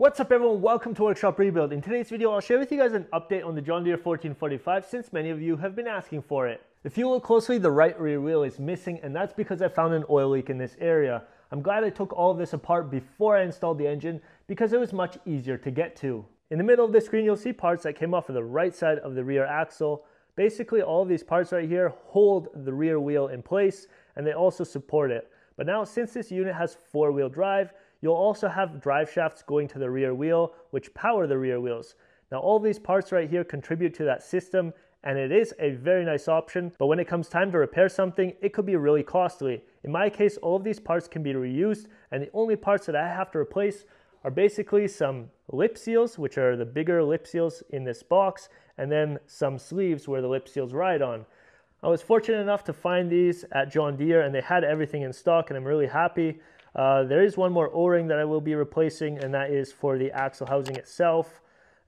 What's up everyone, welcome to Workshop Rebuild. In today's video, I'll share with you guys an update on the John Deere 1445 since many of you have been asking for it. If you look closely, the right rear wheel is missing and that's because I found an oil leak in this area. I'm glad I took all of this apart before I installed the engine because it was much easier to get to. In the middle of the screen, you'll see parts that came off of the right side of the rear axle. Basically, all of these parts right here hold the rear wheel in place and they also support it. But now, since this unit has four-wheel drive, You'll also have drive shafts going to the rear wheel, which power the rear wheels. Now all these parts right here contribute to that system and it is a very nice option, but when it comes time to repair something, it could be really costly. In my case, all of these parts can be reused and the only parts that I have to replace are basically some lip seals, which are the bigger lip seals in this box, and then some sleeves where the lip seals ride on. I was fortunate enough to find these at John Deere and they had everything in stock and I'm really happy. Uh, there is one more O-ring that I will be replacing and that is for the axle housing itself.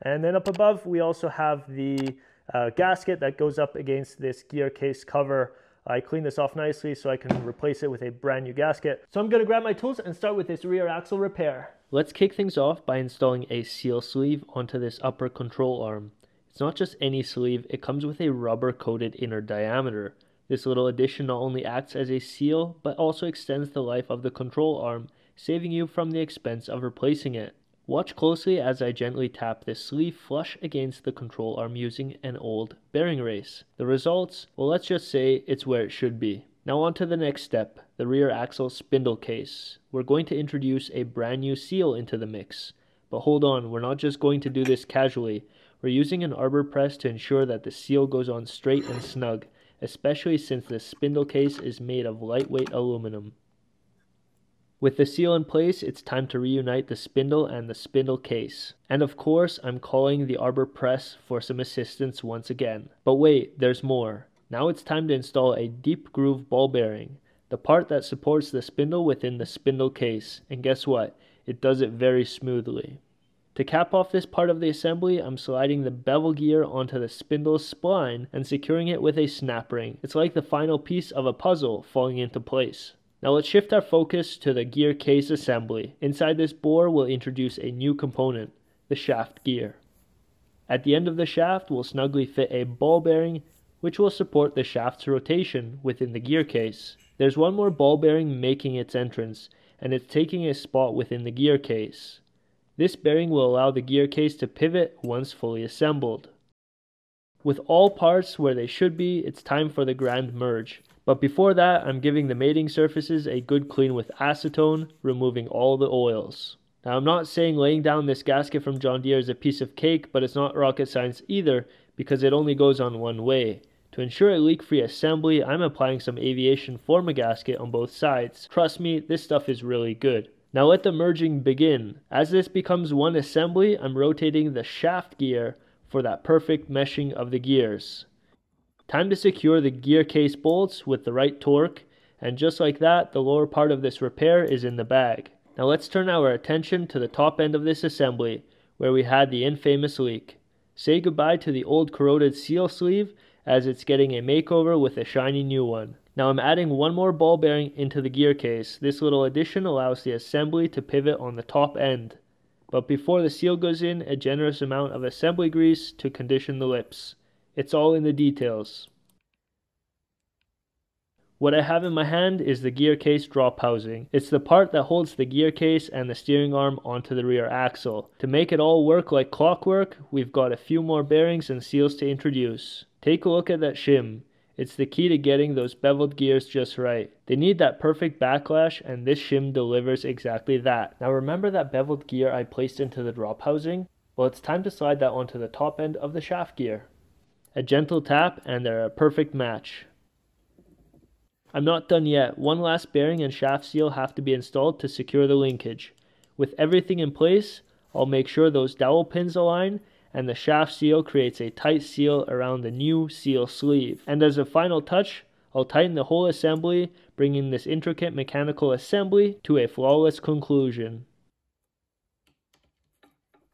And then up above we also have the uh, gasket that goes up against this gear case cover. I cleaned this off nicely so I can replace it with a brand new gasket. So I'm going to grab my tools and start with this rear axle repair. Let's kick things off by installing a seal sleeve onto this upper control arm. It's not just any sleeve, it comes with a rubber coated inner diameter. This little addition not only acts as a seal, but also extends the life of the control arm, saving you from the expense of replacing it. Watch closely as I gently tap this sleeve flush against the control arm using an old bearing race. The results, well let's just say it's where it should be. Now on to the next step, the rear axle spindle case. We're going to introduce a brand new seal into the mix. But hold on, we're not just going to do this casually. We're using an arbor press to ensure that the seal goes on straight and snug especially since the spindle case is made of lightweight aluminum. With the seal in place, it's time to reunite the spindle and the spindle case. And of course, I'm calling the arbor press for some assistance once again. But wait, there's more. Now it's time to install a deep groove ball bearing, the part that supports the spindle within the spindle case. And guess what? It does it very smoothly. To cap off this part of the assembly, I'm sliding the bevel gear onto the spindle spline and securing it with a snap ring. It's like the final piece of a puzzle falling into place. Now let's shift our focus to the gear case assembly. Inside this bore, we'll introduce a new component, the shaft gear. At the end of the shaft, we'll snugly fit a ball bearing, which will support the shaft's rotation within the gear case. There's one more ball bearing making its entrance, and it's taking a spot within the gear case. This bearing will allow the gear case to pivot once fully assembled. With all parts where they should be, it's time for the grand merge. But before that, I'm giving the mating surfaces a good clean with acetone, removing all the oils. Now I'm not saying laying down this gasket from John Deere is a piece of cake, but it's not rocket science either, because it only goes on one way. To ensure a leak-free assembly, I'm applying some aviation Form-A-Gasket on both sides. Trust me, this stuff is really good. Now let the merging begin. As this becomes one assembly, I'm rotating the shaft gear for that perfect meshing of the gears. Time to secure the gear case bolts with the right torque, and just like that, the lower part of this repair is in the bag. Now let's turn our attention to the top end of this assembly, where we had the infamous leak. Say goodbye to the old corroded seal sleeve, as it's getting a makeover with a shiny new one. Now I'm adding one more ball bearing into the gear case. This little addition allows the assembly to pivot on the top end. But before the seal goes in, a generous amount of assembly grease to condition the lips. It's all in the details. What I have in my hand is the gear case drop housing. It's the part that holds the gear case and the steering arm onto the rear axle. To make it all work like clockwork, we've got a few more bearings and seals to introduce. Take a look at that shim. It's the key to getting those beveled gears just right. They need that perfect backlash and this shim delivers exactly that. Now remember that beveled gear I placed into the drop housing? Well it's time to slide that onto the top end of the shaft gear. A gentle tap and they're a perfect match. I'm not done yet. One last bearing and shaft seal have to be installed to secure the linkage. With everything in place, I'll make sure those dowel pins align and the shaft seal creates a tight seal around the new seal sleeve. And as a final touch, I'll tighten the whole assembly, bringing this intricate mechanical assembly to a flawless conclusion.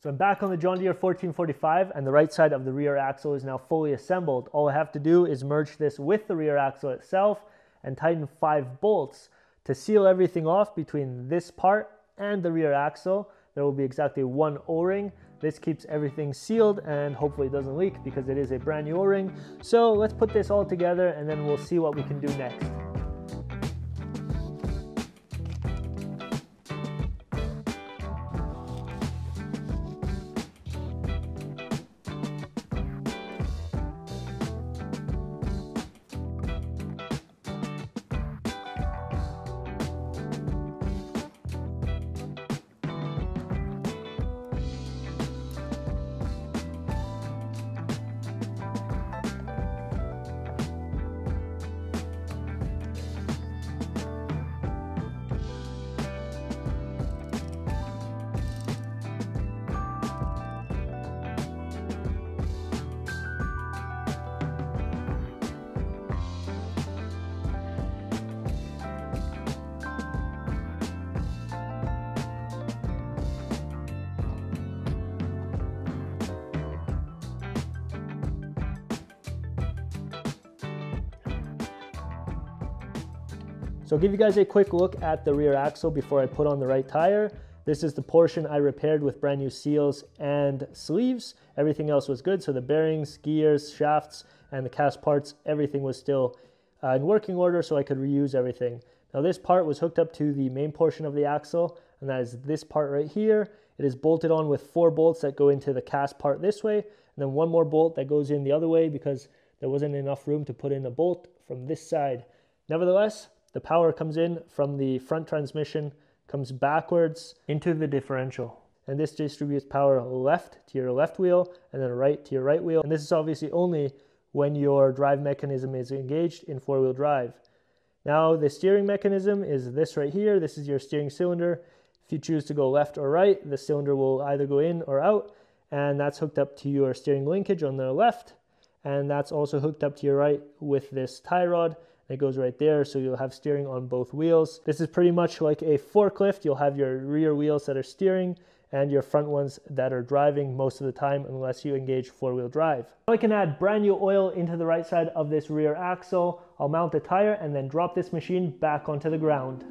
So I'm back on the John Deere 1445 and the right side of the rear axle is now fully assembled. All I have to do is merge this with the rear axle itself and tighten five bolts to seal everything off between this part and the rear axle there will be exactly one O-ring. This keeps everything sealed and hopefully doesn't leak because it is a brand new O-ring. So let's put this all together and then we'll see what we can do next. So I'll give you guys a quick look at the rear axle before I put on the right tire. This is the portion I repaired with brand new seals and sleeves. Everything else was good. So the bearings, gears, shafts, and the cast parts, everything was still uh, in working order so I could reuse everything. Now this part was hooked up to the main portion of the axle and that is this part right here. It is bolted on with four bolts that go into the cast part this way and then one more bolt that goes in the other way because there wasn't enough room to put in a bolt from this side. Nevertheless, the power comes in from the front transmission, comes backwards into the differential. And this distributes power left to your left wheel and then right to your right wheel. And this is obviously only when your drive mechanism is engaged in four wheel drive. Now the steering mechanism is this right here. This is your steering cylinder. If you choose to go left or right, the cylinder will either go in or out. And that's hooked up to your steering linkage on the left. And that's also hooked up to your right with this tie rod it goes right there, so you'll have steering on both wheels. This is pretty much like a forklift. You'll have your rear wheels that are steering and your front ones that are driving most of the time unless you engage four-wheel drive. Now I can add brand new oil into the right side of this rear axle. I'll mount the tire and then drop this machine back onto the ground.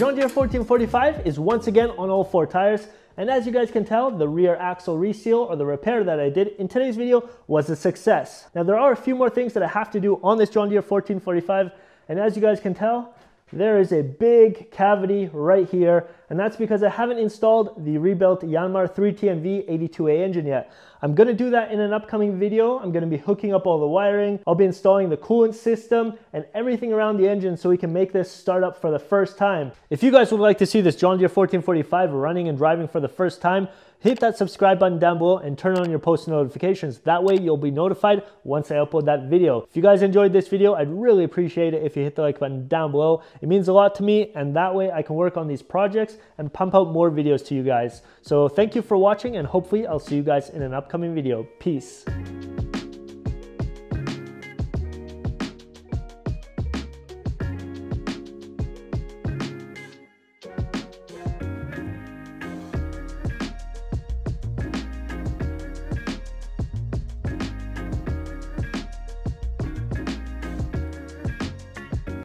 John Deere 1445 is once again on all four tires, and as you guys can tell, the rear axle reseal or the repair that I did in today's video was a success. Now there are a few more things that I have to do on this John Deere 1445, and as you guys can tell, there is a big cavity right here, and that's because I haven't installed the rebuilt Yanmar 3TNV 82A engine yet. I'm gonna do that in an upcoming video. I'm gonna be hooking up all the wiring. I'll be installing the coolant system and everything around the engine so we can make this start up for the first time. If you guys would like to see this John Deere 1445 running and driving for the first time, hit that subscribe button down below and turn on your post notifications. That way you'll be notified once I upload that video. If you guys enjoyed this video, I'd really appreciate it if you hit the like button down below. It means a lot to me and that way I can work on these projects and pump out more videos to you guys. So thank you for watching and hopefully I'll see you guys in an upcoming video. Peace.